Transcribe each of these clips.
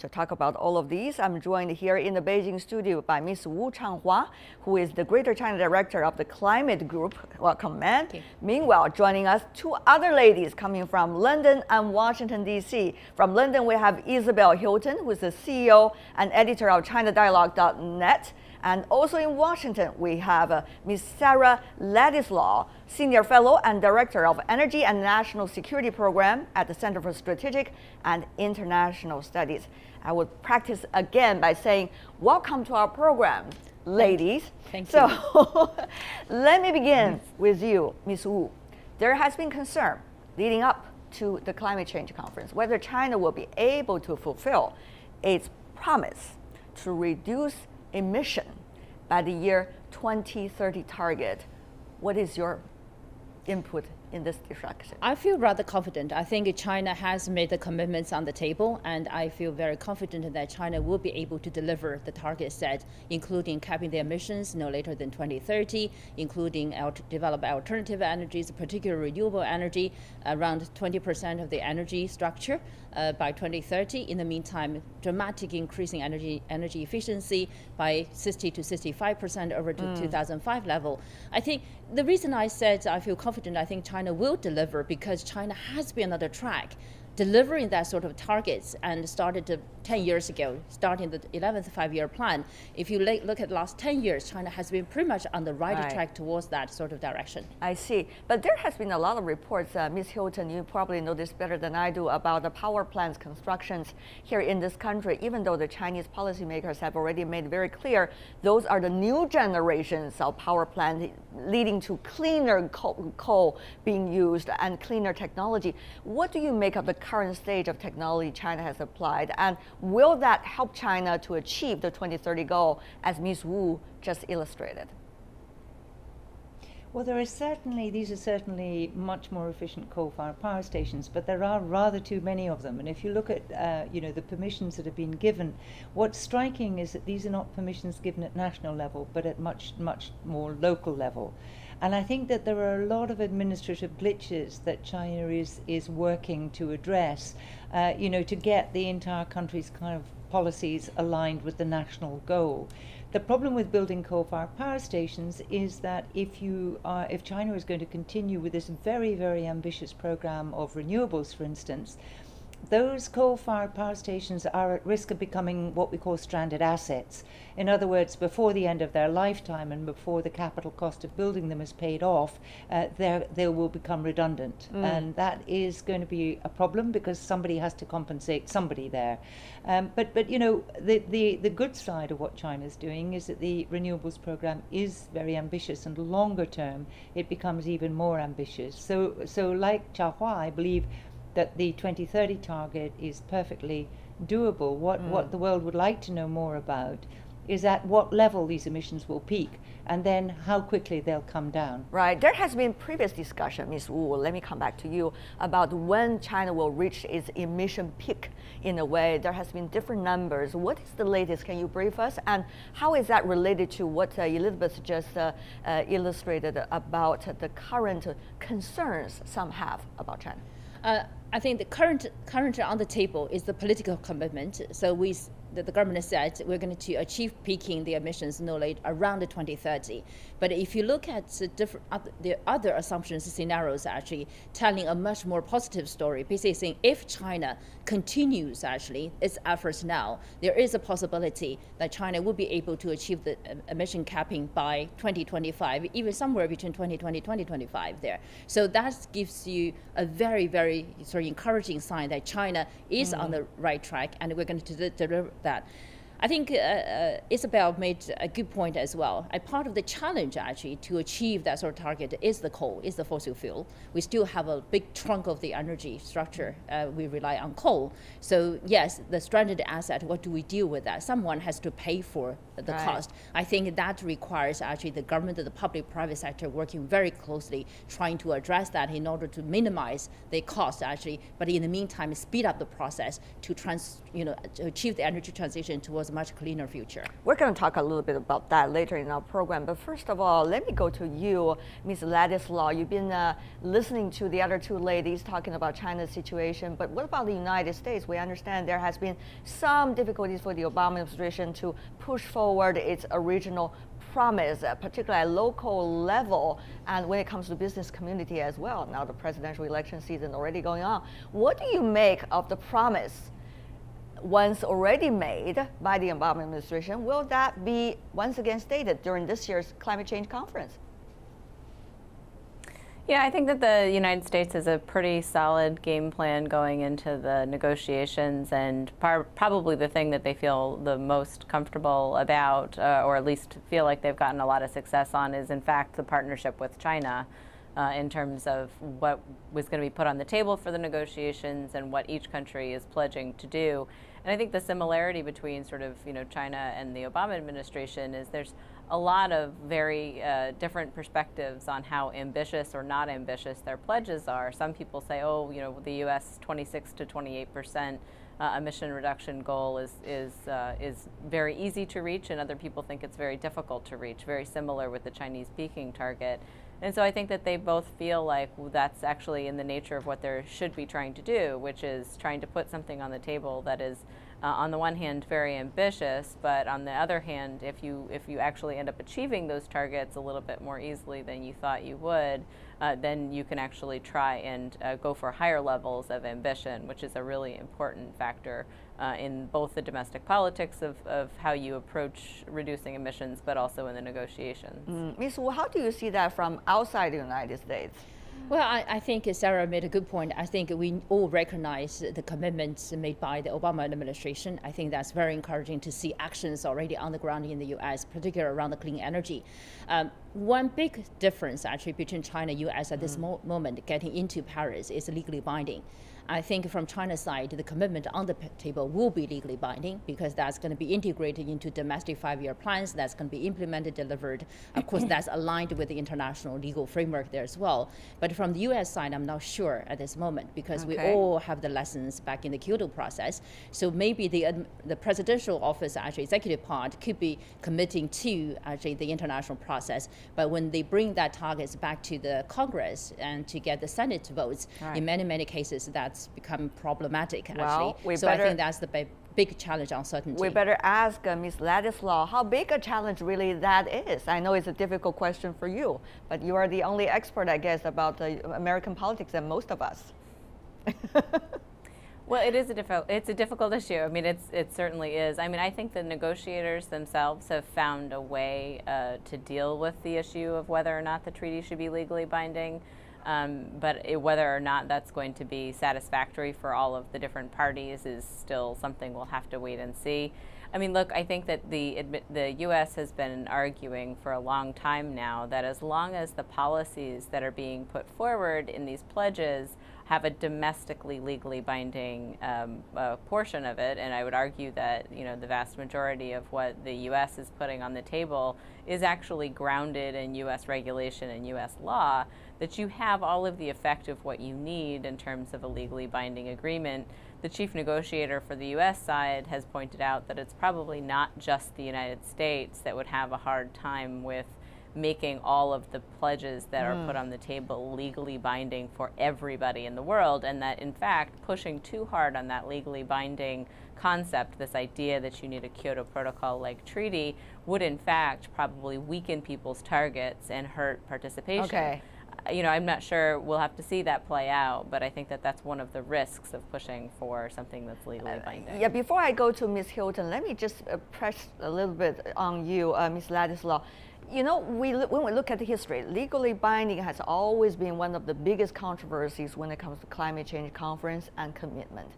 To talk about all of these, I'm joined here in the Beijing studio by Ms. Wu Changhua, who is the Greater China Director of the Climate Group. Welcome, ma'am. Meanwhile, joining us, two other ladies coming from London and Washington, D.C. From London, we have Isabel Hilton, who is the CEO and editor of ChinaDialogue.net. And also in Washington, we have uh, Ms. Sarah Ladislaw, Senior Fellow and Director of Energy and National Security Program at the Center for Strategic and International Studies. I would practice again by saying, Welcome to our program, ladies. Thank you. So let me begin mm-hmm. with you, Ms. Wu. There has been concern leading up to the climate change conference whether China will be able to fulfill its promise to reduce emission by the year 2030 target. What is your input in this direction? I feel rather confident. I think China has made the commitments on the table, and I feel very confident that China will be able to deliver the target set, including capping the emissions no later than 2030, including develop alternative energies, particularly renewable energy, around 20% of the energy structure uh, by 2030. In the meantime, dramatic increasing energy energy efficiency by 60 to 65% over to mm. 2005 level. I think the reason I said I feel confident, I think China will deliver because China has been on the track delivering that sort of targets and started to 10 years ago, starting the 11th five-year plan. If you look at the last 10 years, China has been pretty much on the right, right, track towards that sort of direction. I see. But there has been a lot of reports, uh, Ms. Hilton, you probably know this better than I do, about the power plants constructions here in this country, even though the Chinese policymakers have already made very clear those are the new generations of power plants leading to cleaner coal, coal being used and cleaner technology. What do you make of the current stage of technology China has applied? And will that help China to achieve the 2030 goal, as Ms. Wu just illustrated? Well, there is certainly, these are certainly much more efficient coal-fired power stations, but there are rather too many of them. And if you look at, uh, you know, the permissions that have been given, what's striking is that these are not permissions given at national level, but at much, much more local level. And I think that there are a lot of administrative glitches that China is, is working to address, uh, you know, to get the entire country's kind of policies aligned with the national goal. The problem with building coal-fired power stations is that if you are, if China is going to continue with this very, very ambitious program of renewables, for instance, those coal-fired power stations are at risk of becoming what we call stranded assets. In other words, before the end of their lifetime and before the capital cost of building them is paid off, uh, they will become redundant. Mm. And that is going to be a problem because somebody has to compensate somebody there. Um, but, but, you know, the, the, the good side of what China is doing is that the renewables program is very ambitious and longer term it becomes even more ambitious. So, so like Changhua, I believe that the 2030 target is perfectly doable. What, mm. what the world would like to know more about is at what level these emissions will peak and then how quickly they'll come down. Right. There has been previous discussion, Ms. Wu, let me come back to you, about when China will reach its emission peak in a way. There has been different numbers. What is the latest? Can you brief us? And how is that related to what uh, Elizabeth just uh, uh, illustrated about the current concerns some have about China? I think the current currently on the table is the political commitment. So we the, the government said we're going to achieve peaking the emissions no late around 2030. But if you look at the different other, the other assumptions scenarios, actually telling a much more positive story, basically saying if China continues actually its efforts now, there is a possibility that China will be able to achieve the emission capping by 2025, even somewhere between 2020 and 2025 there. So that gives you a very, very sort of encouraging sign that China is mm. on the right track and we're going to deliver that. I think uh, uh, Isabel made a good point as well. A part of the challenge actually to achieve that sort of target is the coal, is the fossil fuel. We still have a big trunk of the energy structure. Uh, we rely on coal. So yes, the stranded asset, what do we deal with that? Someone has to pay for the right. cost. I think that requires actually the government and the public-private sector working very closely, trying to address that in order to minimize the cost actually, but in the meantime, speed up the process to trans, you know, to achieve the energy transition towards a much cleaner future. We're going to talk a little bit about that later in our program. But first of all, let me go to you, Ms. Ladislaw. You've been uh, listening to the other two ladies talking about China's situation. But what about the United States? We understand there has been some difficulties for the Obama administration to push forward its original promise, uh, particularly at local level, and when it comes to business community as well. Now the presidential election season already going on. What do you make of the promise once already made by the Obama administration? Will that be once again stated during this year's climate change conference? Yeah, I think that the United States has a pretty solid game plan going into the negotiations, and probably the thing that they feel the most comfortable about, uh, or at least feel like they've gotten a lot of success on, is in fact the partnership with China. Uh, in terms of what was going to be put on the table for the negotiations and what each country is pledging to do. And I think the similarity between sort of you know China and the Obama administration is there's a lot of very uh, different perspectives on how ambitious or not ambitious their pledges are. Some people say, oh, you know, the U.S. 26 to 28 percent uh, emission reduction goal is is uh, is very easy to reach, and other people think it's very difficult to reach. Very similar with the Chinese peaking target. And so I think that they both feel like that's actually in the nature of what they should be trying to do, which is trying to put something on the table that is uh, on the one hand very ambitious, but on the other hand, if you if you actually end up achieving those targets a little bit more easily than you thought you would, uh, then you can actually try and uh, go for higher levels of ambition, which is a really important factor uh, in both the domestic politics of, of how you approach reducing emissions, but also in the negotiations. Mm. Wu, how do you see that from outside the United States? Well, I, I, think Sarah made a good point. I think we all recognize the commitments made by the Obama administration. I think that's very encouraging to see actions already on the ground in the U.S., particularly around the clean energy. Um, one big difference actually between China and U.S. at this mm. mo moment getting into Paris is legally binding. I think from China's side, the commitment on the table will be legally binding because that's going to be integrated into domestic five-year plans. That's going to be implemented, delivered. Of course, that's aligned with the international legal framework there as well. But from the U.S. side, I'm not sure at this moment because okay. we all have the lessons back in the Kyoto process. So maybe the uh, the presidential office, actually executive part, could be committing to actually the international process. But when they bring that targets back to the Congress and to get the Senate votes, right. in many many cases that's that's become problematic well, actually. so better, I think that's the big, big challenge uncertainty. We better ask uh, Ms. Ladislaw how big a challenge really that is. I know it's a difficult question for you, but you are the only expert, I guess, about the American politics than most of us. Well, it is a difficult. It's a difficult issue. I mean, it's it certainly is. I mean, I think the negotiators themselves have found a way uh, to deal with the issue of whether or not the treaty should be legally binding. Um, but it, whether or not that's going to be satisfactory for all of the different parties is still something we'll have to wait and see. I mean, look, I think that the the U.S. has been arguing for a long time now that as long as the policies that are being put forward in these pledges have a domestically legally binding um, portion of it, and I would argue that you know the vast majority of what the U.S. is putting on the table is actually grounded in U.S. regulation and U.S. law. That you have all of the effect of what you need in terms of a legally binding agreement. The chief negotiator for the U.S. side has pointed out that it's probably not just the United States that would have a hard time with making all of the pledges that mm. are put mm. on the table legally binding for everybody in the world, and that in fact, pushing too hard on that legally binding concept, this idea that you need a Kyoto Protocol like treaty, would in fact probably weaken people's targets and hurt participation. Okay. Uh, you know, I'm not sure we'll have to see that play out, but I think that that's one of the risks of pushing for something that's legally uh, binding. Yeah, before I go to Ms. Hilton, let me just uh, press a little bit on you, uh, Ms. Ladislaw you know, we, when we look at the history, legally binding has always been one of the biggest controversies when it comes to climate change conference and commitment.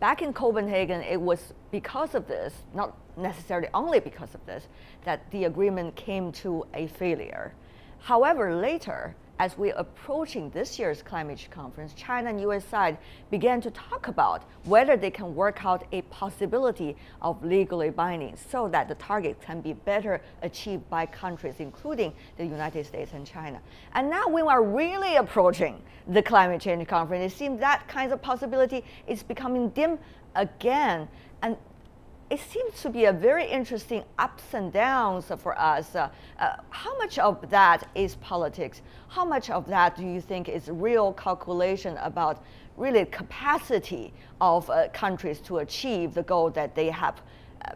Back in Copenhagen, it was because of this, not necessarily only because of this, that the agreement came to a failure. However, later, as we're approaching this year's climate change conference, China and US side began to talk about whether they can work out a possibility of legally binding so that the target can be better achieved by countries, including the United States and China. And now we are really approaching the climate change conference. It seems that kind of possibility is becoming dim again. And it seems to be a very interesting ups and downs for us. Uh, uh, how much of that is politics? How much of that do you think is real calculation about really capacity of uh, countries to achieve the goal that they have, uh,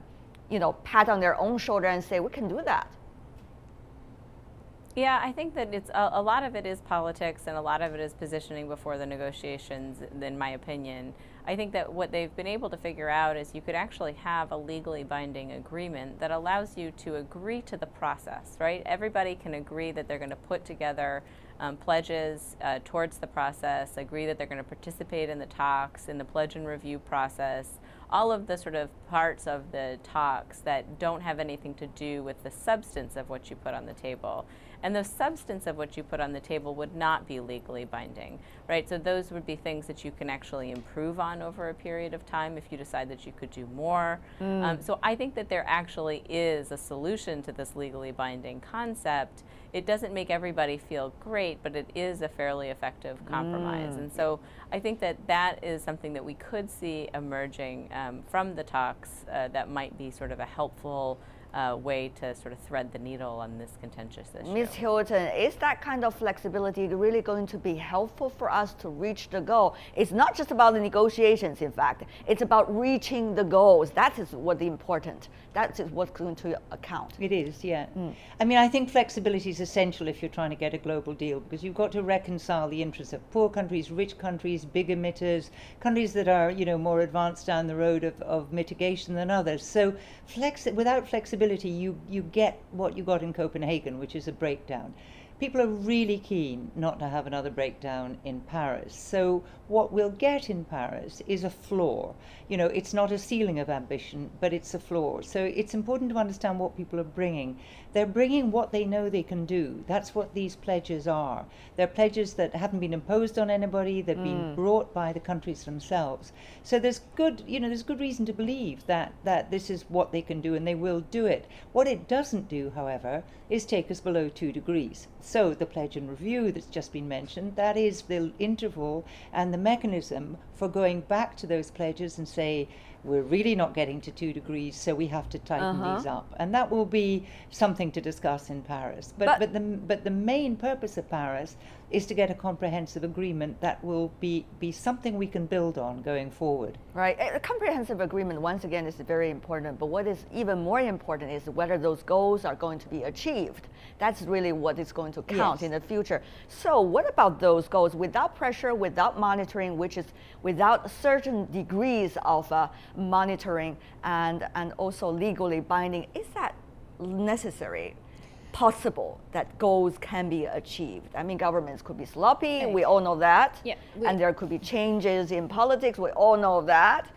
you know, pat on their own shoulder and say we can do that? Yeah, I think that it's a, a, lot of it is politics and a lot of it is positioning before the negotiations, in my opinion. I think that what they've been able to figure out is you could actually have a legally binding agreement that allows you to agree to the process, right? Everybody can agree that they're going to put together um, pledges uh, towards the process, agree that they're going to participate in the talks, in the pledge and review process, all of the sort of parts of the talks that don't have anything to do with the substance of what you put on the table. And the substance of what you put on the table would not be legally binding, right? So those would be things that you can actually improve on over a period of time if you decide that you could do more. Mm. Um, so I think that there actually is a solution to this legally binding concept. It doesn't make everybody feel great, but it is a fairly effective compromise. Mm. And so I think that that is something that we could see emerging um, from the talks uh, that might be sort of a helpful uh, way to sort of thread the needle on this contentious issue. Ms. Hilton, is that kind of flexibility really going to be helpful for us to reach the goal? It's not just about the negotiations, in fact, it's about reaching the goals. That is what the important. That is what's going to account. It is, yeah. Mm. I mean, I think flexibility is essential if you're trying to get a global deal because you've got to reconcile the interests of poor countries, rich countries, big emitters, countries that are, you know, more advanced down the road of, of mitigation than others. So, flex without flexibility you, you get what you got in Copenhagen, which is a breakdown. People are really keen not to have another breakdown in Paris. So what we'll get in Paris is a floor. You know, it's not a ceiling of ambition, but it's a floor. So it's important to understand what people are bringing. They're bringing what they know they can do. That's what these pledges are. They're pledges that haven't been imposed on anybody. They've mm. been brought by the countries themselves. So there's good, you know, there's good reason to believe that that this is what they can do and they will do it. What it doesn't do, however, is take us below two degrees. So the pledge and review that's just been mentioned, that is the interval and the mechanism for going back to those pledges and say, we're really not getting to two degrees, so we have to tighten uh-huh. these up. And that will be something to discuss in Paris. But, but, but, the, but the main purpose of Paris is to get a comprehensive agreement that will be, be something we can build on going forward. Right. A comprehensive agreement, once again, is very important. But what is even more important is whether those goals are going to be achieved. That's really what is going to count yes. in the future. So, what about those goals without pressure, without monitoring, which is without certain degrees of uh, monitoring and, and also legally binding? Is that necessary possible that goals can be achieved. I mean, governments could be sloppy, okay. we all know that. Yeah, and there could be changes in politics, we all know that.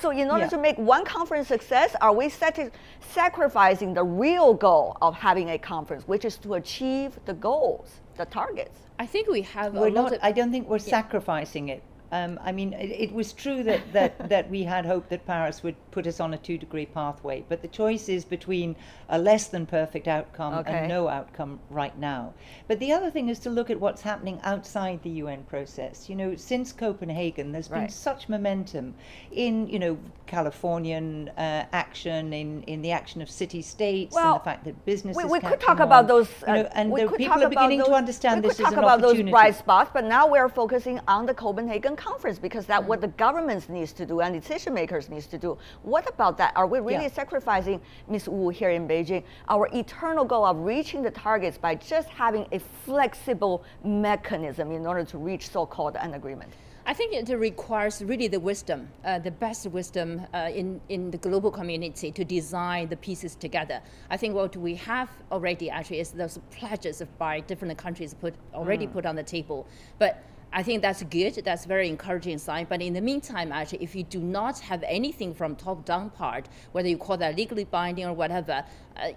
So, in order yeah. to make one conference success, are we sacrificing the real goal of having a conference, which is to achieve the goals, the targets? I think we have. We're not. I don't think we're yeah. sacrificing it. Um, I mean, it, it, was true that, that, that we had hoped that Paris would put us on a two degree pathway, but the choice is between a less than perfect outcome okay. and no outcome right now. But the other thing is to look at what's happening outside the UN process. You know, since Copenhagen, there's right. been such momentum in, you know, Californian uh, action, in, in the action of city states, well, and the fact that businesses. We, we could talk on. about those. Uh, you know, and people are beginning those, to understand this is an opportunity. We could talk about those bright spots, but now we're focusing on the Copenhagen conference because that's what the governments needs to do and decision makers needs to do. What about that? Are we really yeah. sacrificing, Ms. Wu here in Beijing, our eternal goal of reaching the targets by just having a flexible mechanism in order to reach so-called an agreement? I think it requires really the wisdom, uh, the best wisdom uh, in, in the global community to design the pieces together. I think what we have already actually is those pledges by different countries put already mm. put on the table. But I think that's good. That's very encouraging sign. But in the meantime, actually, if you do not have anything from top down part, whether you call that legally binding or whatever, uh,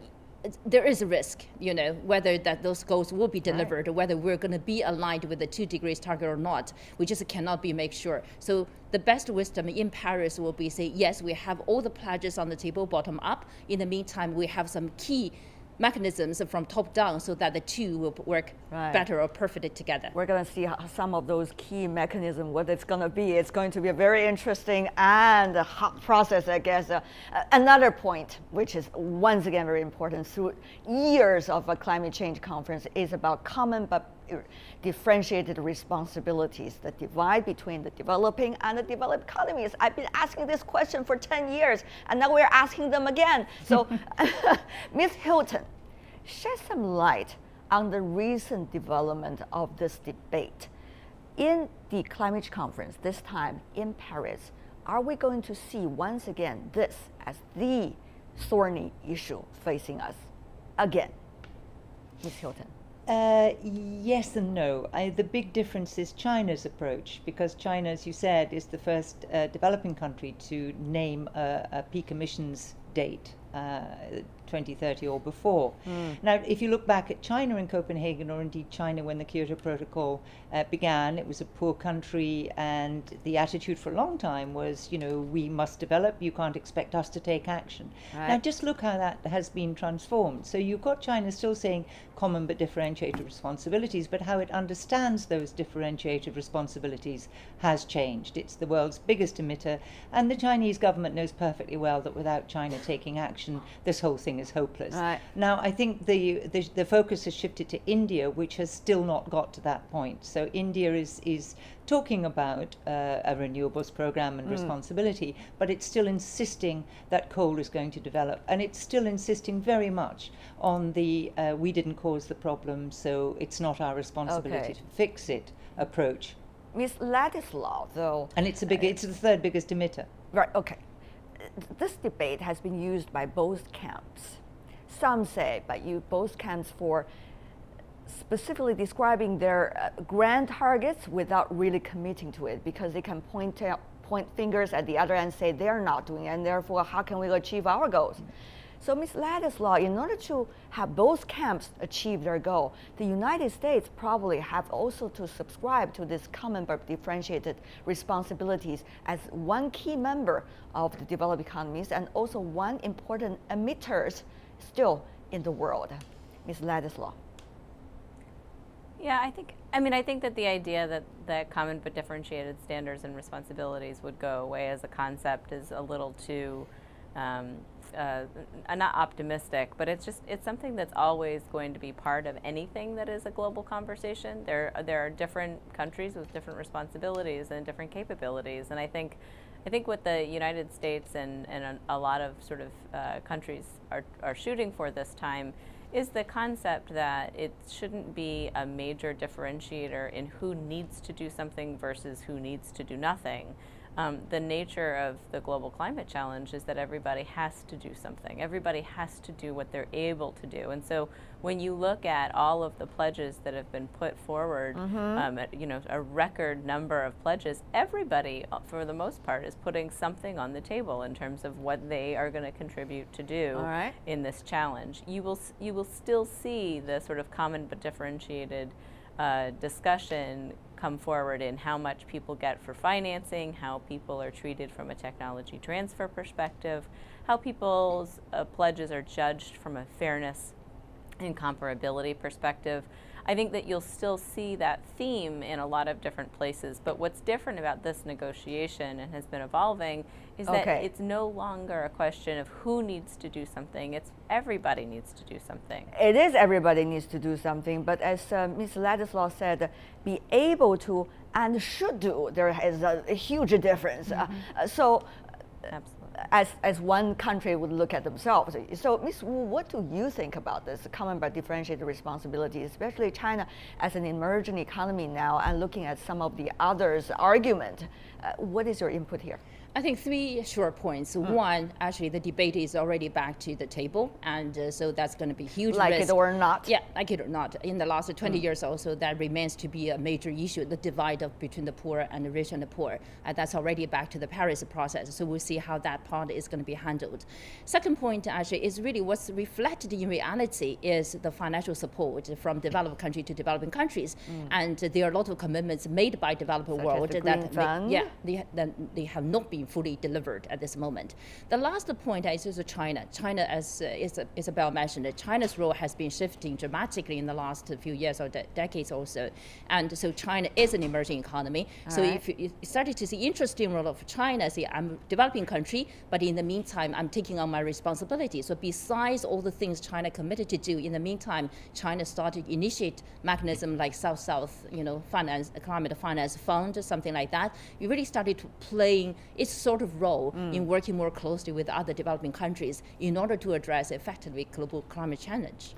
there is a risk, you know, whether that those goals will be delivered right. whether we're going to be aligned with the two degrees target or not. We just cannot be make sure. So the best wisdom in Paris will be say, yes, we have all the pledges on the table, bottom up. In the meantime, we have some key mechanisms from top down so that the two will work right. better or perfectly together. We're going to see some of those key mechanisms, what it's going to be. It's going to be a very interesting and hot process, I guess. Uh, another point, which is once again very important through years of a climate change conference, is about common but Er, differentiated responsibilities, the divide between the developing and the developed economies. I've been asking this question for 10 years, and now we're asking them again. So, Ms. Hilton, shed some light on the recent development of this debate. In the climate conference, this time in Paris, are we going to see once again this as the thorny issue facing us again? Ms. Hilton. Uh, yes and no. I, the big difference is China's approach, because China, as you said, is the first uh, developing country to name a, a peak emissions date. Uh, 2030 or before. Mm. Now, if you look back at China in Copenhagen, or indeed China when the Kyoto Protocol uh, began, it was a poor country, and the attitude for a long time was, you know, we must develop, you can't expect us to take action. Right. Now, just look how that has been transformed. So you've got China still saying common but differentiated responsibilities, but how it understands those differentiated responsibilities has changed. It's the world's biggest emitter, and the Chinese government knows perfectly well that without China taking action, this whole thing is hopeless. Right. Now, I think the, the, the focus has shifted to India, which has still not got to that point. So India is is talking about uh, a renewables program and mm. responsibility, but it's still insisting that coal is going to develop, and it's still insisting very much on the uh, we didn't cause the problem, so it's not our responsibility okay. to fix it approach. Ms. Ladislaw, though, and it's a big, uh, it's the third biggest emitter. Right. Okay this debate has been used by both camps. Some say by you both camps for specifically describing their uh, grand targets without really committing to it because they can point out, point fingers at the other and say they're not doing it and therefore how can we achieve our goals? Mm -hmm. So, Ms. Ladislaw, in order to have both camps achieve their goal, the United States probably have also to subscribe to this common but differentiated responsibilities as one key member of the developed economies and also one important emitters still in the world. Ms. Ladislaw. Yeah, I think, I mean, I think that the idea that, that common but differentiated standards and responsibilities would go away as a concept is a little too um, uh, not optimistic, but it's just it's something that's always going to be part of anything that is a global conversation. There there are different countries with different responsibilities and different capabilities, and I think. I think what the United States and, and a, lot of sort of uh, countries are, are shooting for this time is the concept that it shouldn't be a major differentiator in who needs to do something versus who needs to do nothing. Um, the nature of the global climate challenge is that everybody has to do something. Everybody has to do what they're able to do. And so when you look at all of the pledges that have been put forward, mm -hmm. um, at, you know, a record number of pledges, everybody, uh, for the most part, is putting something on the table in terms of what they are going to contribute to do right. in this challenge. You will, you will still see the sort of common but differentiated uh, discussion come forward in how much people get for financing, how people are treated from a technology transfer perspective, how people's uh, pledges are judged from a fairness and comparability perspective. I think that you'll still see that theme in a lot of different places. But what's different about this negotiation and has been evolving is okay. that it's no longer a question of who needs to do something. It's everybody needs to do something. It is everybody needs to do something. But as uh, Ms. Ladislaw said, be able to and should do, there is a, a huge difference. Mm -hmm. uh, so Absolutely as, as one country would look at themselves. So, Ms. Wu, what do you think about this common but differentiated responsibility, especially China as an emerging economy now and looking at some of the others' argument? Uh, what is your input here? I think three short points. Mm. One, actually, the debate is already back to the table, and uh, so that's going to be huge. Like risk. it or not. Yeah, like it or not. In the last 20 mm. years also, that remains to be a major issue, the divide of between the poor and the rich and the poor. And that's already back to the Paris process. So we'll see how that part is going to be handled. Second point, actually, is really what's reflected in reality is the financial support from developed country to developing countries. Mm. And uh, there are a lot of commitments made by developed Such world that, yeah, they, they have not been been fully delivered at this moment. The last point is also China. China, as uh, Isabel mentioned, China's role has been shifting dramatically in the last few years or de decades or so. And so China is an emerging economy. All so right. if you started to see interesting role of China, see, I'm a developing country, but in the meantime, I'm taking on my responsibility. So besides all the things China committed to do, in the meantime, China started to initiate mechanism like South-South, you know, finance, climate finance fund, something like that. You really started to playing its sort of role mm. in working more closely with other developing countries in order to address effectively global climate challenge.